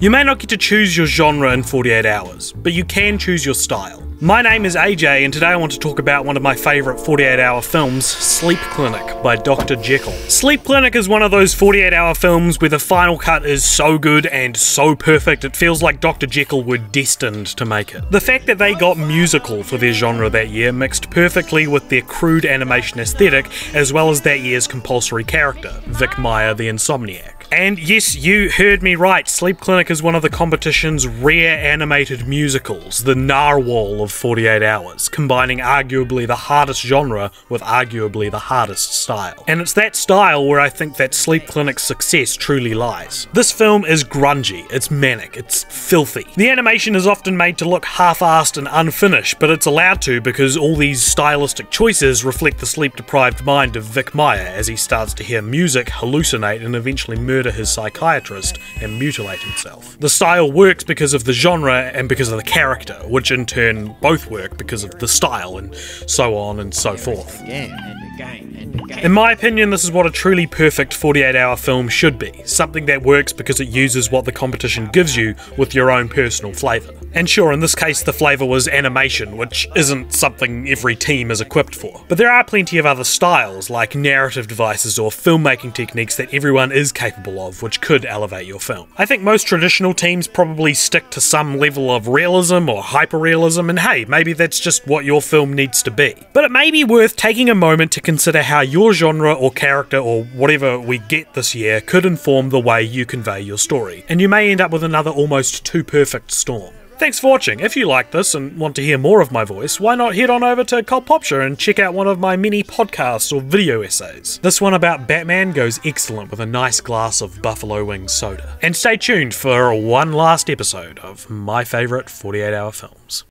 You may not get to choose your genre in 48 hours, but you can choose your style. My name is AJ, and today I want to talk about one of my favourite 48 hour films, Sleep Clinic by Dr. Jekyll. Sleep Clinic is one of those 48 hour films where the final cut is so good and so perfect it feels like Dr. Jekyll were destined to make it. The fact that they got musical for their genre that year mixed perfectly with their crude animation aesthetic, as well as that year's compulsory character, Vic Meyer the Insomniac. And yes, you heard me right. Sleep Clinic is one of the competition's rare animated musicals, the narwhal of 48 hours, combining arguably the hardest genre with arguably the hardest style. And it's that style where I think that Sleep Clinic's success truly lies. This film is grungy, it's manic, it's filthy. The animation is often made to look half-assed and unfinished, but it's allowed to because all these stylistic choices reflect the sleep-deprived mind of Vic Meyer as he starts to hear music, hallucinate, and eventually murder murder his psychiatrist and mutilate himself. The style works because of the genre and because of the character, which in turn both work because of the style and so on and so forth. In my opinion, this is what a truly perfect 48 hour film should be something that works because it uses what the competition gives you with your own personal flavour. And sure, in this case, the flavour was animation, which isn't something every team is equipped for. But there are plenty of other styles, like narrative devices or filmmaking techniques that everyone is capable of, which could elevate your film. I think most traditional teams probably stick to some level of realism or hyperrealism, and hey, maybe that's just what your film needs to be. But it may be worth taking a moment to consider how your genre or character or whatever we get this year could inform the way you convey your story, and you may end up with another almost too perfect storm. Thanks for watching. If you like this and want to hear more of my voice, why not head on over to Cult Popture and check out one of my mini podcasts or video essays. This one about Batman goes excellent with a nice glass of Buffalo wing soda. And stay tuned for one last episode of my favourite 48 hour films.